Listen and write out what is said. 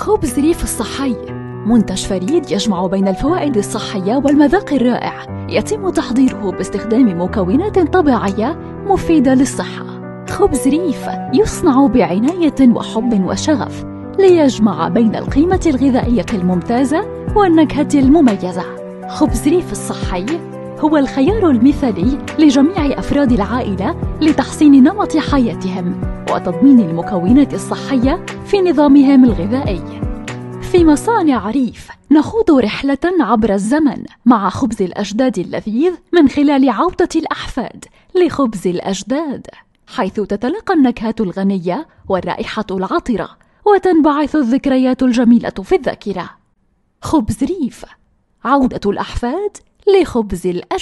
خبز ريف الصحي. منتج فريد يجمع بين الفوائد الصحية والمذاق الرائع. يتم تحضيره باستخدام مكونات طبيعية مفيدة للصحة. خبز ريف يصنع بعناية وحب وشغف ليجمع بين القيمة الغذائية الممتازة والنكهة المميزة. خبز ريف الصحي هو الخيار المثالي لجميع أفراد العائلة لتحسين نمط حياتهم وتضمين المكونات الصحية في نظامهم الغذائي. في مصانع ريف نخوض رحلة عبر الزمن مع خبز الأجداد اللذيذ من خلال عودة الأحفاد لخبز الأجداد، حيث تتلقى النكهات الغنية والرائحة العطرة، وتنبعث الذكريات الجميلة في الذاكرة. خبز ريف عودة الأحفاد لخبز الأجداد.